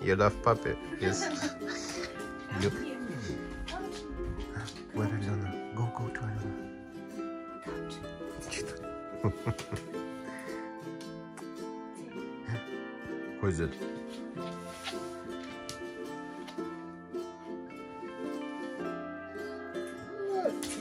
Thế you love puppet, yes? You. Where Arizona? Go, go to Arizona. Who is it? Bye